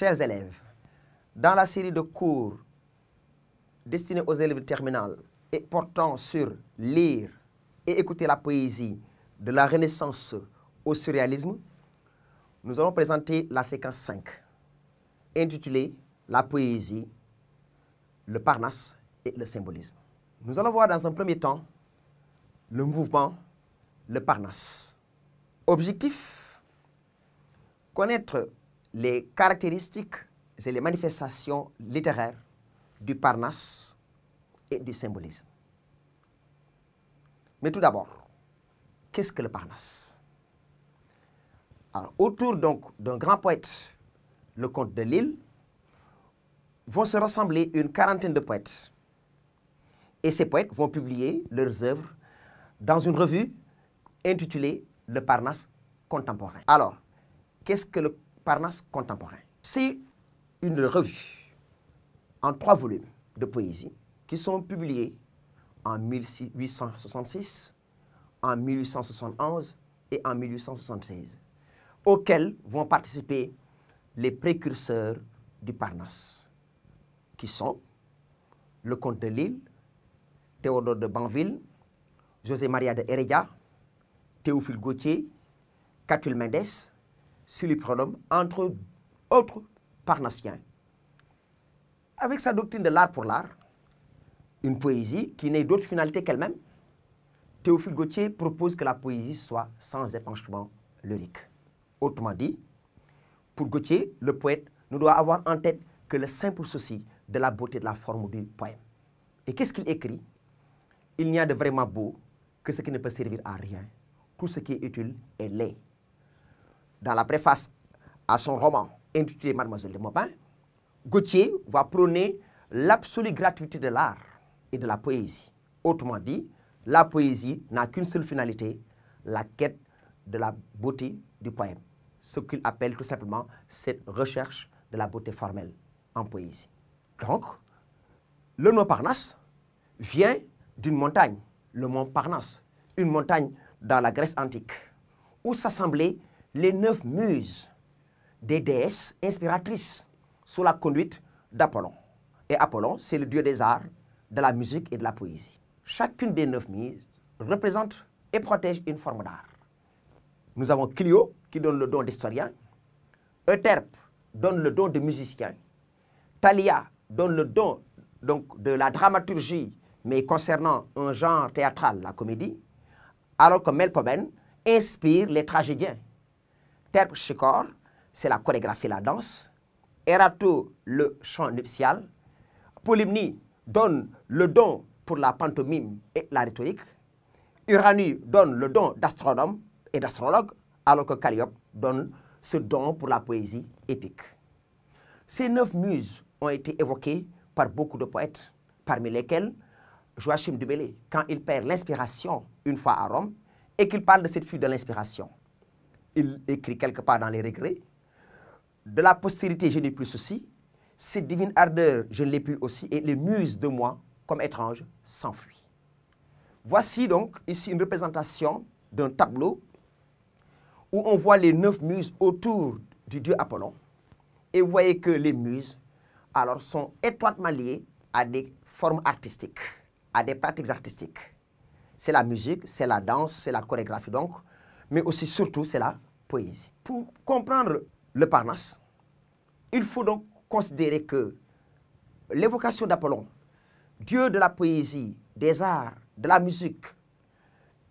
Chers élèves, dans la série de cours destinés aux élèves terminales et portant sur lire et écouter la poésie de la Renaissance au surréalisme, nous allons présenter la séquence 5, intitulée La poésie, le Parnasse et le symbolisme. Nous allons voir dans un premier temps le mouvement, le Parnasse. Objectif, connaître les caractéristiques et les manifestations littéraires du Parnasse et du symbolisme. Mais tout d'abord, qu'est-ce que le Parnasse? Autour donc d'un grand poète, le comte de Lille, vont se rassembler une quarantaine de poètes. Et ces poètes vont publier leurs œuvres dans une revue intitulée Le Parnasse contemporain. Alors, qu'est-ce que le Parnasse contemporain. C'est une revue en trois volumes de poésie qui sont publiés en 1866, en 1871 et en 1876, auxquels vont participer les précurseurs du Parnasse, qui sont le comte de Lille, Théodore de Banville, José Maria de Heredia, Théophile Gautier, Catulle Mendes, Philippe Rodom, entre autres parnassiens. Avec sa doctrine de l'art pour l'art, une poésie qui n'est d'autre finalité qu'elle-même, Théophile Gautier propose que la poésie soit sans épanchement lyrique. Autrement dit, pour Gautier, le poète ne doit avoir en tête que le simple souci de la beauté de la forme du poème. Et qu'est-ce qu'il écrit? Il n'y a de vraiment beau que ce qui ne peut servir à rien. Tout ce qui est utile est laid. Dans la préface à son roman intitulé Mademoiselle de Maupin, Gautier va prôner l'absolue gratuité de l'art et de la poésie. Autrement dit, la poésie n'a qu'une seule finalité, la quête de la beauté du poème. Ce qu'il appelle tout simplement cette recherche de la beauté formelle en poésie. Donc, le nom Parnasse vient d'une montagne, le mont Parnasse, une montagne dans la Grèce antique, où s'assemblaient les neuf muses des déesses inspiratrices sous la conduite d'Apollon. Et Apollon, c'est le dieu des arts, de la musique et de la poésie. Chacune des neuf muses représente et protège une forme d'art. Nous avons Clio, qui donne le don d'historien, Euterpe donne le don de musicien, Thalia donne le don donc, de la dramaturgie, mais concernant un genre théâtral, la comédie, alors que Melpomène inspire les tragédiens. Terpsichore, c'est la chorégraphie la danse. Erato, le chant nuptial. Polymnie donne le don pour la pantomime et la rhétorique. Uranu donne le don d'astronome et d'astrologue, alors que Calliope donne ce don pour la poésie épique. Ces neuf muses ont été évoquées par beaucoup de poètes, parmi lesquels Joachim Bellay, quand il perd l'inspiration une fois à Rome, et qu'il parle de cette fuite de l'inspiration. Il écrit quelque part dans les regrets, de la postérité je n'ai plus ceci, cette divine ardeur je ne l'ai plus aussi, et les muses de moi, comme étranges, s'enfuient. Voici donc ici une représentation d'un tableau où on voit les neuf muses autour du dieu Apollon, et vous voyez que les muses alors, sont étroitement liées à des formes artistiques, à des pratiques artistiques. C'est la musique, c'est la danse, c'est la chorégraphie donc, mais aussi surtout c'est la poésie. Pour comprendre le Parnasse, il faut donc considérer que l'évocation d'Apollon, dieu de la poésie, des arts, de la musique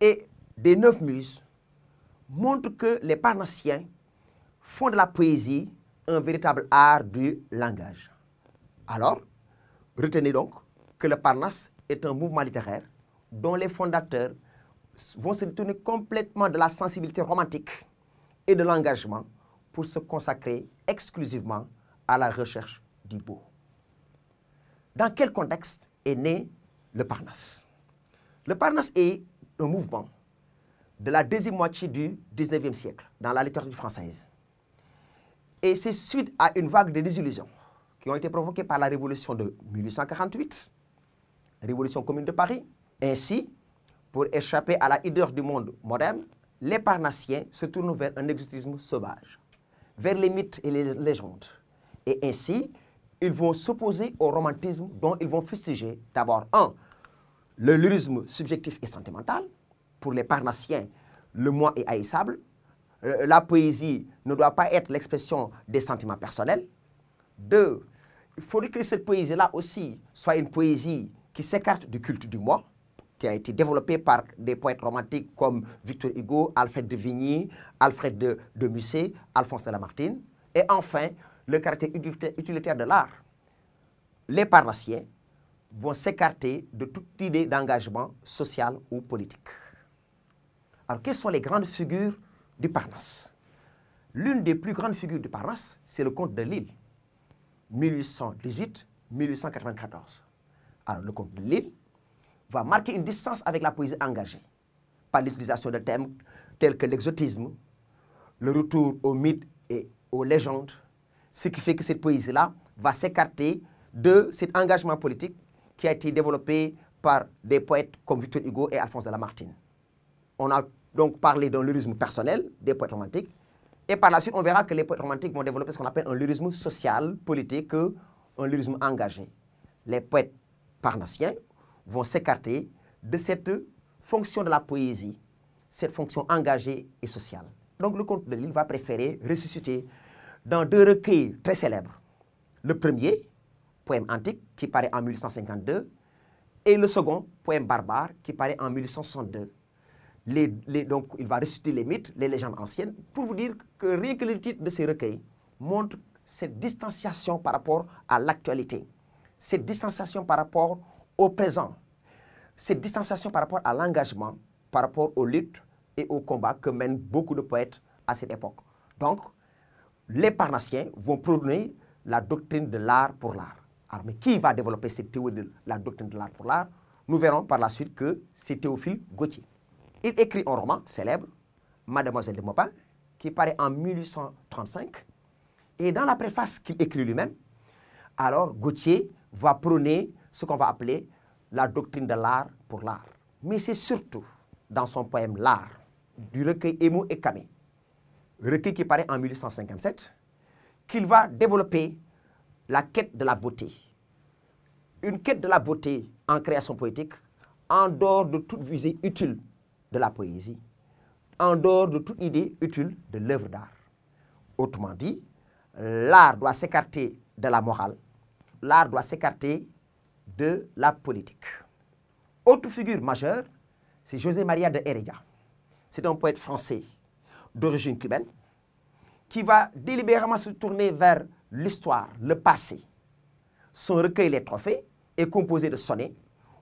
et des neuf muses, montre que les Parnassiens font de la poésie un véritable art du langage. Alors, retenez donc que le Parnasse est un mouvement littéraire dont les fondateurs vont se détourner complètement de la sensibilité romantique et de l'engagement pour se consacrer exclusivement à la recherche du beau. Dans quel contexte est né le Parnasse? Le Parnasse est un mouvement de la deuxième moitié du 19e siècle dans la littérature française. Et c'est suite à une vague de désillusions qui ont été provoquées par la révolution de 1848, révolution commune de Paris. Ainsi, pour échapper à la hideur du monde moderne, les Parnassiens se tournent vers un exotisme sauvage, vers les mythes et les légendes. Et ainsi, ils vont s'opposer au romantisme dont ils vont fustiger d'abord, un, le lyrisme subjectif et sentimental. Pour les parnassiens, le moi est haïssable. Euh, la poésie ne doit pas être l'expression des sentiments personnels. Deux, il faudrait que cette poésie-là aussi soit une poésie qui s'écarte du culte du moi, qui a été développée par des poètes romantiques comme Victor Hugo, Alfred de Vigny, Alfred de, Musset, Alphonse de Lamartine. Et enfin, le caractère utilitaire de l'art. Les parnassiens vont s'écarter de toute idée d'engagement social ou politique. Alors, quelles sont les grandes figures du Parnasse L'une des plus grandes figures du Parnasse, c'est le comte de Lille, 1818-1894. Alors, le comte de Lille va marquer une distance avec la poésie engagée par l'utilisation de thèmes tels que l'exotisme, le retour aux mythes et aux légendes, ce qui fait que cette poésie-là va s'écarter de cet engagement politique qui a été développé par des poètes comme Victor Hugo et Alphonse de Lamartine. On a donc parlé d'un lyrisme personnel des poètes romantiques, et par la suite, on verra que les poètes romantiques vont développer ce qu'on appelle un lyrisme social, politique, un lyrisme engagé. Les poètes parnassiens vont s'écarter de cette fonction de la poésie, cette fonction engagée et sociale. Donc le comte de Lille va préférer ressusciter dans deux recueils très célèbres. Le premier, poème antique, qui paraît en 1852, et le second, poème barbare, qui paraît en 1862. Les, les, donc, il va ressusciter les mythes, les légendes anciennes, pour vous dire que rien que le titre de ces recueils montre cette distanciation par rapport à l'actualité, cette distanciation par rapport au présent, cette distanciation par rapport à l'engagement, par rapport aux luttes et aux combats que mènent beaucoup de poètes à cette époque. Donc, les parnassiens vont prôner la doctrine de l'art pour l'art. Alors, mais qui va développer cette théorie de la doctrine de l'art pour l'art? Nous verrons par la suite que c'est Théophile Gautier. Il écrit un roman célèbre, Mademoiselle de Maupin, qui paraît en 1835. Et dans la préface qu'il écrit lui-même, alors Gautier va prôner ce qu'on va appeler la doctrine de l'art pour l'art. Mais c'est surtout dans son poème L'art, du recueil Émo et Camé, recueil qui paraît en 1857, qu'il va développer la quête de la beauté. Une quête de la beauté en création poétique, en dehors de toute visée utile de la poésie, en dehors de toute idée utile de l'œuvre d'art. Autrement dit, l'art doit s'écarter de la morale, l'art doit s'écarter de la politique. Autre figure majeure, c'est José Maria de Heredia. C'est un poète français d'origine cubaine qui va délibérément se tourner vers l'histoire, le passé. Son recueil Les Trophées est composé de sonnets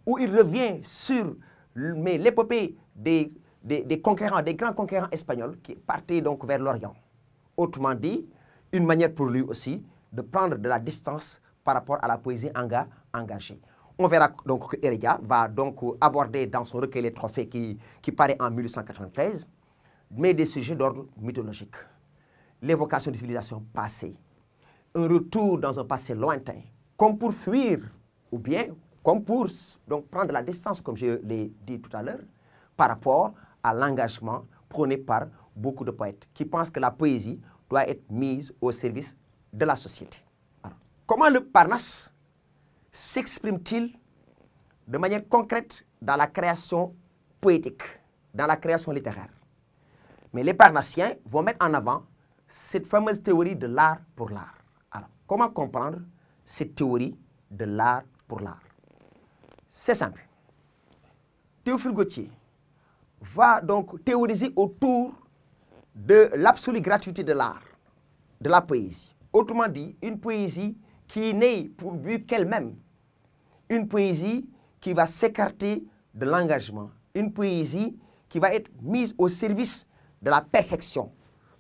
où il revient sur l'épopée des, des, des, conquérants, des grands conquérants espagnols qui partaient donc vers l'Orient. Autrement dit, une manière pour lui aussi de prendre de la distance par rapport à la poésie anga, engagée. On verra donc que Heredia va donc aborder dans son recueil Les Trophées qui, qui paraît en 1893, mais des sujets d'ordre mythologique. L'évocation des civilisations passées, un retour dans un passé lointain, comme pour fuir, ou bien comme pour donc, prendre la distance, comme je l'ai dit tout à l'heure, par rapport à l'engagement prôné par beaucoup de poètes qui pensent que la poésie doit être mise au service de la société. Alors, comment le Parnasse s'exprime-t-il de manière concrète dans la création poétique, dans la création littéraire? Mais les Parnassiens vont mettre en avant cette fameuse théorie de l'art pour l'art. Alors, comment comprendre cette théorie de l'art pour l'art? C'est simple. Théophile Gautier va donc théoriser autour de l'absolue gratuité de l'art, de la poésie. Autrement dit, une poésie qui n'est pour but qu'elle-même. Une poésie qui va s'écarter de l'engagement. Une poésie qui va être mise au service de la perfection.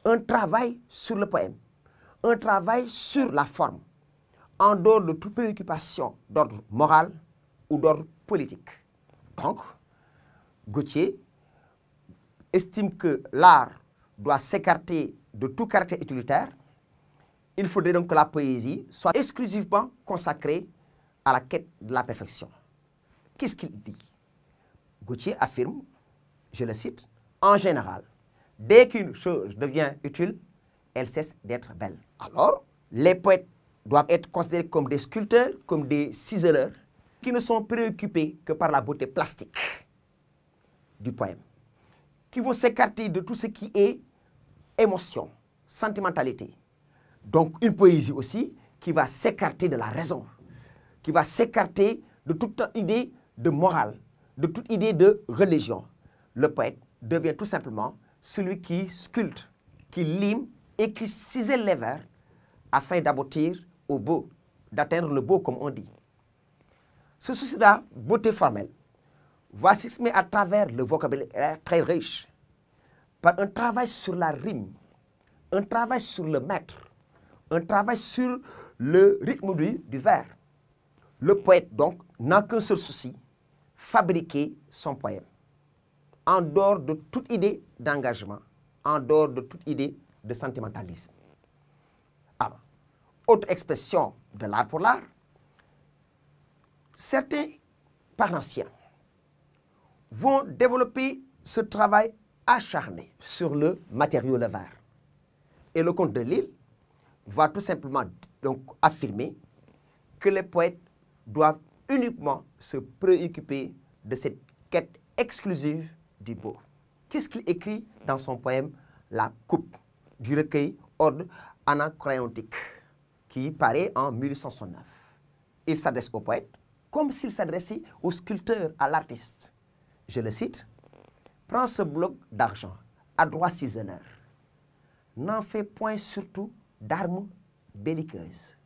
Un travail sur le poème. Un travail sur la forme. En dehors de toute préoccupation d'ordre moral ou d'ordre politique. Donc, Gauthier estime que l'art doit s'écarter de tout caractère utilitaire il faudrait donc que la poésie soit exclusivement consacrée à la quête de la perfection. Qu'est-ce qu'il dit? Gauthier affirme, je le cite, en général, dès qu'une chose devient utile, elle cesse d'être belle. Alors, les poètes doivent être considérés comme des sculpteurs, comme des ciseleurs, qui ne sont préoccupés que par la beauté plastique du poème, qui vont s'écarter de tout ce qui est émotion, sentimentalité. Donc une poésie aussi qui va s'écarter de la raison, qui va s'écarter de toute idée de morale, de toute idée de religion. Le poète devient tout simplement celui qui sculpte, qui lime et qui cisèle les vers afin d'aboutir au beau, d'atteindre le beau comme on dit. Ce souci de la beauté formelle va s'exprimer à travers le vocabulaire très riche, par un travail sur la rime, un travail sur le maître, un travail sur le rythme du, du vers. Le poète, donc, n'a qu'un seul souci, fabriquer son poème. En dehors de toute idée d'engagement, en dehors de toute idée de sentimentalisme. Alors, autre expression de l'art pour l'art, certains parnassiens vont développer ce travail acharné sur le matériau le verre. Et le comte de Lille va tout simplement donc affirmer que les poètes doivent uniquement se préoccuper de cette quête exclusive du beau. Qu'est-ce qu'il écrit dans son poème La Coupe du recueil Ode anacréontique qui paraît en 1869. Il s'adresse au poète comme s'il s'adressait au sculpteur, à l'artiste. Je le cite, Prends ce bloc d'argent, adroit ciseleur. N'en fais point surtout d'armes belliqueuses,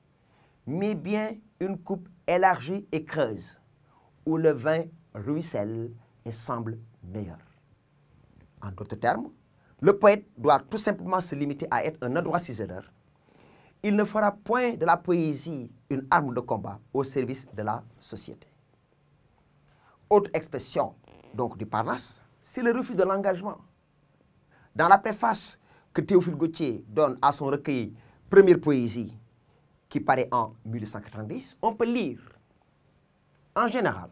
mais bien une coupe élargie et creuse, où le vin ruisselle et semble meilleur. En d'autres termes, le poète doit tout simplement se limiter à être un adroit ciseleur. Il ne fera point de la poésie une arme de combat au service de la société. Autre expression donc du Parnasse, c'est le refus de l'engagement. Dans la préface que Théophile Gautier donne à son recueil Première poésie, qui paraît en 1890, on peut lire, en général,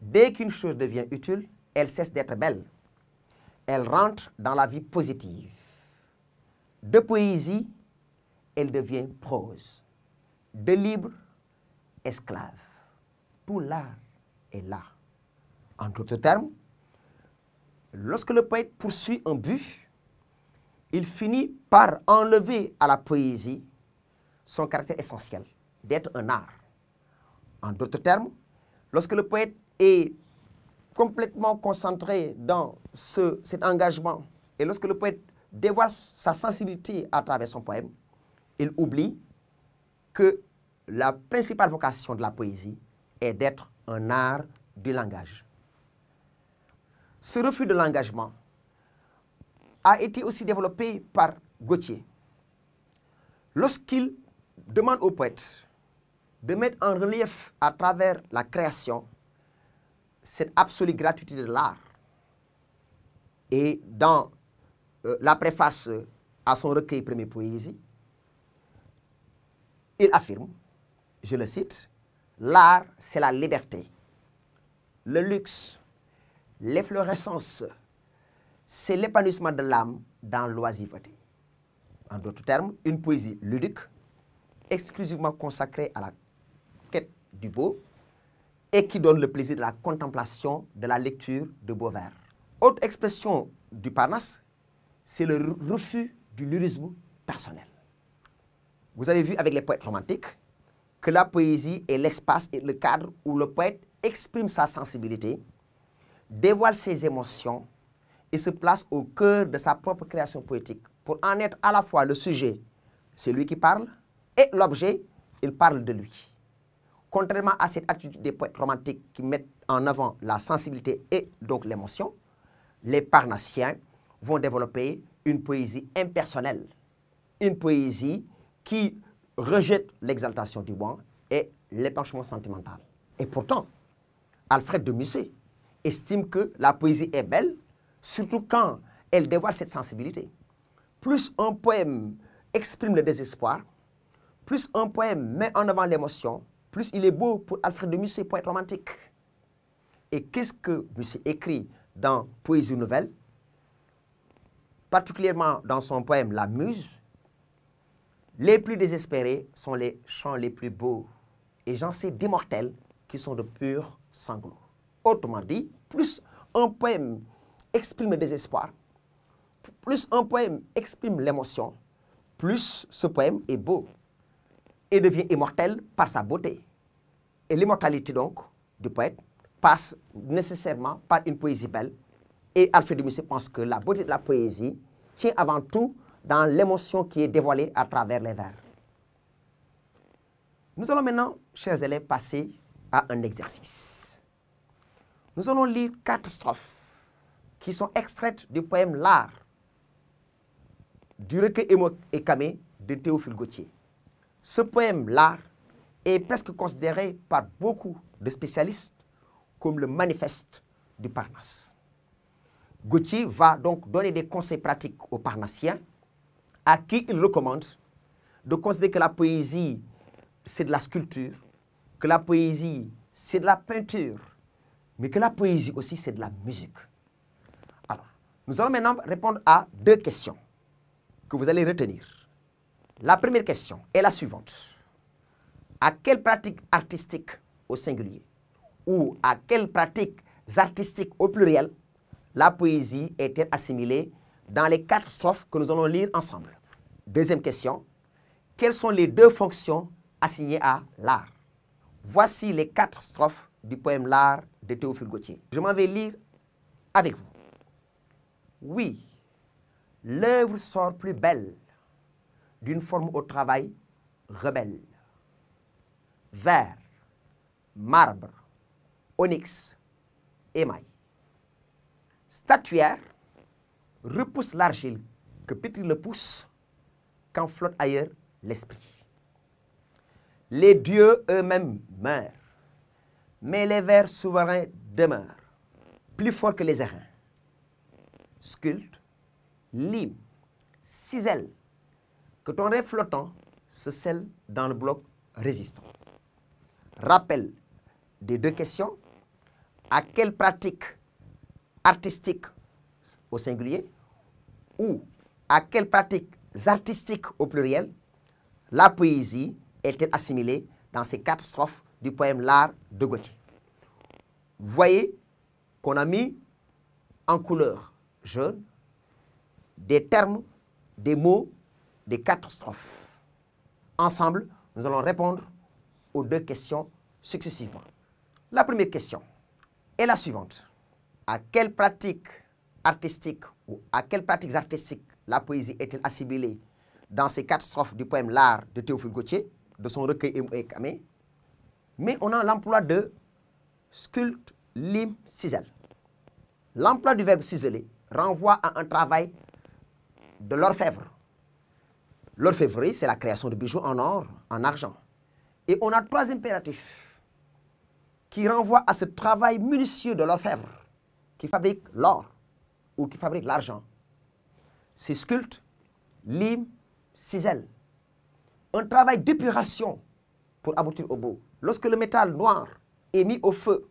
dès qu'une chose devient utile, elle cesse d'être belle. Elle rentre dans la vie positive. De poésie, elle devient prose. De libre, esclave. Tout l'art est là. En d'autres termes, lorsque le poète poursuit un but, il finit par enlever à la poésie son caractère essentiel, d'être un art. En d'autres termes, lorsque le poète est complètement concentré dans ce, cet engagement, et lorsque le poète dévoile sa sensibilité à travers son poème, il oublie que la principale vocation de la poésie est d'être un art du langage. Ce refus de l'engagement a été aussi développé par Gauthier. Lorsqu'il demande au poète de mettre en relief à travers la création cette absolue gratuité de l'art. Et dans euh, la préface à son recueil Première Poésie, il affirme, je le cite, L'art, c'est la liberté, le luxe, l'efflorescence, c'est l'épanouissement de l'âme dans l'oisiveté. En d'autres termes, une poésie ludique, exclusivement consacrée à la quête du beau et qui donne le plaisir de la contemplation, de la lecture de beaux vers. Autre expression du Parnasse, c'est le refus du lyrisme personnel. Vous avez vu avec les poètes romantiques que la poésie est l'espace et le cadre où le poète exprime sa sensibilité, dévoile ses émotions et se place au cœur de sa propre création poétique pour en être à la fois le sujet, c'est lui qui parle, et l'objet, il parle de lui. Contrairement à cette attitude des poètes romantiques qui mettent en avant la sensibilité et donc l'émotion, les parnassiens vont développer une poésie impersonnelle, une poésie qui rejette l'exaltation du moi et l'épanchement sentimental. Et pourtant, Alfred de Musset estime que la poésie est belle, surtout quand elle dévoile cette sensibilité. Plus un poème exprime le désespoir, plus un poème met en avant l'émotion, plus il est beau pour Alfred de Musset, poète romantique. Et qu'est-ce que Musset écrit dans Poésie nouvelle? Particulièrement dans son poème La Muse, Les plus désespérés sont les chants les plus beaux. Et j'en sais d'immortels qui sont de purs sanglots. Autrement dit, plus un poème exprime le désespoir, plus un poème exprime l'émotion, plus ce poème est beau et devient immortel par sa beauté. Et l'immortalité donc du poète passe nécessairement par une poésie belle. Et Alfred de Musset pense que la beauté de la poésie tient avant tout dans l'émotion qui est dévoilée à travers les vers. Nous allons maintenant, chers élèves, passer à un exercice. Nous allons lire quatre strophes qui sont extraites du poème L'art du recueil et Camé de Théophile Gautier. Ce poème L'art est presque considéré par beaucoup de spécialistes comme le manifeste du Parnasse. Gauthier va donc donner des conseils pratiques aux Parnassiens à qui il recommande de considérer que la poésie, c'est de la sculpture, que la poésie, c'est de la peinture, mais que la poésie aussi, c'est de la musique. Nous allons maintenant répondre à deux questions que vous allez retenir. La première question est la suivante. À quelle pratique artistique au singulier ou à quelles pratiques artistiques au pluriel la poésie est-elle assimilée dans les quatre strophes que nous allons lire ensemble? Deuxième question, quelles sont les deux fonctions assignées à l'art? Voici les quatre strophes du poème L'art de Théophile Gautier. Je m'en vais lire avec vous. Oui, l'œuvre sort plus belle d'une forme au travail rebelle. Vert, marbre, onyx, émail. Statuaire repousse l'argile que pétrit le pouce quand flotte ailleurs l'esprit. Les dieux eux-mêmes meurent, mais les vers souverains demeurent, plus forts que les airains. Sculpte, lime, cisèle, que ton rêve flottant se scelle dans le bloc résistant. Rappel des deux questions. À quelle pratique artistique au singulier ou à quelle pratique artistiques au pluriel la poésie est-elle assimilée dans ces quatre strophes du poème L'art de Gauthier? Voyez qu'on a mis en couleur jaune des termes, des mots des quatre strophes. Ensemble, nous allons répondre aux deux questions successivement. La première question est la suivante. À quelle pratique artistique ou à quelles pratiques artistiques la poésie est-elle assimilée dans ces quatre strophes du poème L'art de Théophile Gautier, de son recueil et Camé? Mais on a l'emploi de sculpte, lime, cisèle. L'emploi du verbe ciseler renvoie à un travail de l'orfèvre. L'orfèvrerie, c'est la création de bijoux en or, en argent. Et on a trois impératifs qui renvoient à ce travail minutieux de l'orfèvre qui fabrique l'or ou qui fabrique l'argent. C'est sculpte, lime, cisèle. Un travail d'épuration pour aboutir au beau. Lorsque le métal noir est mis au feu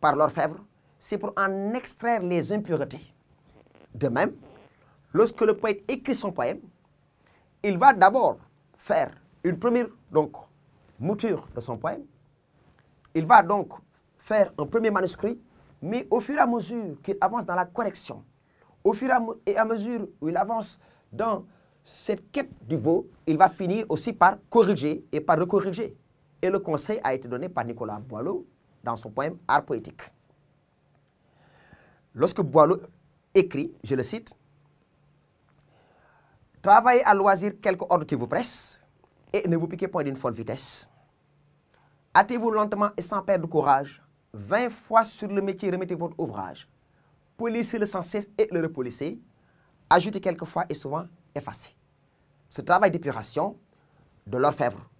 par l'orfèvre, c'est pour en extraire les impuretés. De même, lorsque le poète écrit son poème, il va d'abord faire une première donc, mouture de son poème. Il va donc faire un premier manuscrit, mais au fur et à mesure qu'il avance dans la correction, au fur et à mesure où il avance dans cette quête du beau, il va finir aussi par corriger et par recorriger. Et le conseil a été donné par Nicolas Boileau dans son poème Art poétique. Lorsque Boileau écrit, je le cite, Travaillez à loisir quelque ordre qui vous presse et ne vous piquez point d'une folle vitesse. Hâtez-vous lentement et sans perdre courage. Vingt fois sur le métier, remettez votre ouvrage. Polissez-le sans cesse et le repolissez. Ajoutez quelquefois et souvent effacez. Ce travail d'épuration de l'orfèvre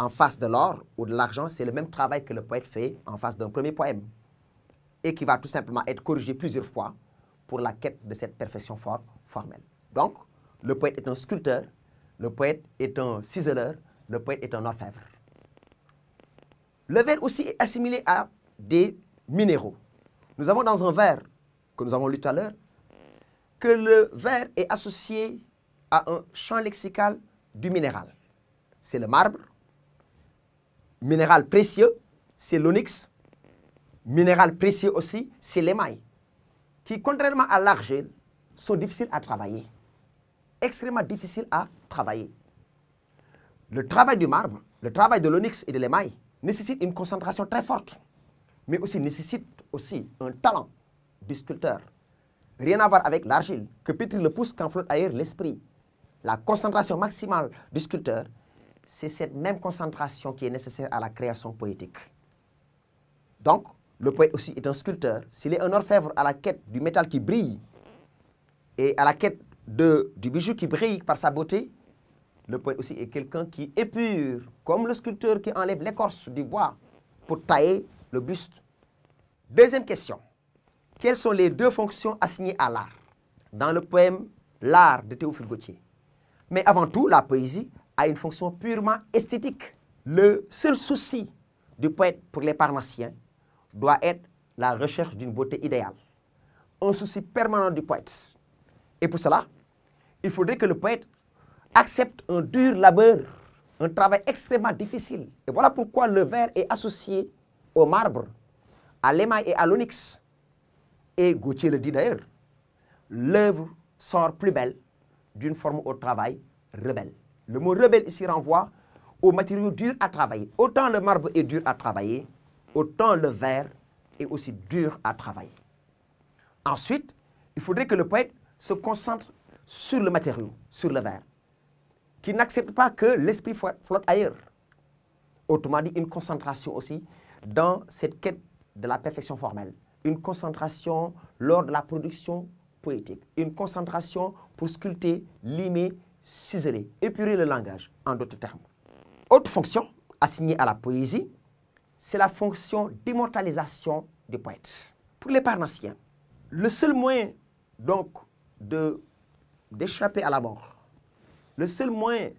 en face de l'or ou de l'argent, c'est le même travail que le poète fait en face d'un premier poème et qui va tout simplement être corrigé plusieurs fois pour la quête de cette perfection formelle. Donc, le poète est un sculpteur, le poète est un ciseleur, le poète est un orfèvre. Le verre aussi est assimilé à des minéraux. Nous avons dans un verre, que nous avons lu tout à l'heure, que le verre est associé à un champ lexical du minéral. c'est le marbre. Minéral précieux, c'est l'onyx. Minéral précieux aussi, c'est l'émail. Qui, contrairement à l'argile, sont difficiles à travailler. Extrêmement difficiles à travailler. Le travail du marbre, le travail de l'onyx et de l'émail nécessite une concentration très forte, mais aussi nécessite aussi un talent du sculpteur. Rien à voir avec l'argile, que pétrit le pouce quand flotte ailleurs l'esprit. La concentration maximale du sculpteur, c'est cette même concentration qui est nécessaire à la création poétique. Donc, le poète aussi est un sculpteur. S'il est un orfèvre à la quête du métal qui brille et à la quête de, du bijou qui brille par sa beauté, le poète aussi est quelqu'un qui épure, comme le sculpteur qui enlève l'écorce du bois pour tailler le buste. Deuxième question. Quelles sont les deux fonctions assignées à l'art? Dans le poème L'art de Théophile Gautier. Mais avant tout, la poésie a une fonction purement esthétique. Le seul souci du poète pour les parnassiens doit être la recherche d'une beauté idéale. Un souci permanent du poète. Et pour cela, il faudrait que le poète accepte un dur labeur, un travail extrêmement difficile. Et voilà pourquoi le verre est associé au marbre, à l'émail et à l'onyx. Et Gauthier le dit d'ailleurs, l'œuvre sort plus belle d'une forme au travail rebelle. Le mot rebelle ici renvoie aux matériaux durs à travailler. Autant le marbre est dur à travailler, autant le verre est aussi dur à travailler. Ensuite, il faudrait que le poète se concentre sur le matériau, sur le verre qui n'accepte pas que l'esprit flotte ailleurs. Autrement dit, une concentration aussi dans cette quête de la perfection formelle. Une concentration lors de la production poétique. Une concentration pour sculpter, limer, ciseler, épurer le langage, en d'autres termes. Autre fonction assignée à la poésie, c'est la fonction d'immortalisation du poète. Pour les parnassiens, le seul moyen donc d'échapper à la mort, le seul moyen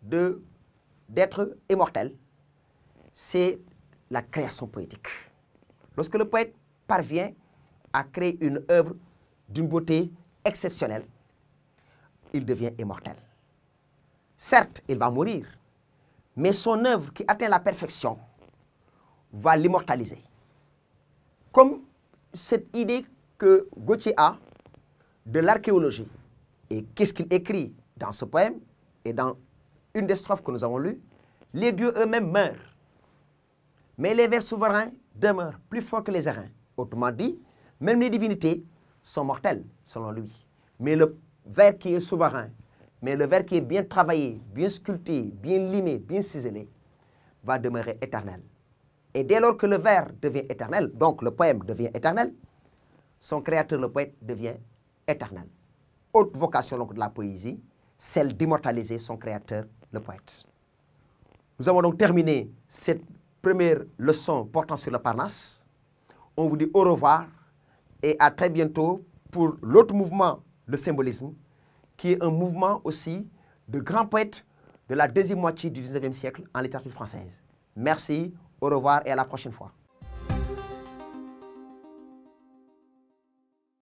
d'être immortel, c'est la création poétique. Lorsque le poète parvient à créer une œuvre d'une beauté exceptionnelle, il devient immortel. Certes, il va mourir, mais son œuvre qui atteint la perfection va l'immortaliser. Comme cette idée que Gauthier a de l'archéologie. Et qu'est-ce qu'il écrit dans ce poème et dans une des strophes que nous avons lues, les dieux eux-mêmes meurent. Mais les vers souverains demeurent plus forts que les airains. Autrement dit, même les divinités sont mortelles, selon lui. Mais le vers qui est souverain, mais le vers qui est bien travaillé, bien sculpté, bien limé, bien ciselé, va demeurer éternel. Et dès lors que le vers devient éternel, donc le poème devient éternel, son créateur, le poète, devient éternel. Haute vocation de la poésie, celle d'immortaliser son créateur, le poète. Nous avons donc terminé cette première leçon portant sur le Parnasse. On vous dit au revoir et à très bientôt pour l'autre mouvement, le symbolisme, qui est un mouvement aussi de grands poètes de la deuxième moitié du 19e siècle en littérature française. Merci, au revoir et à la prochaine fois.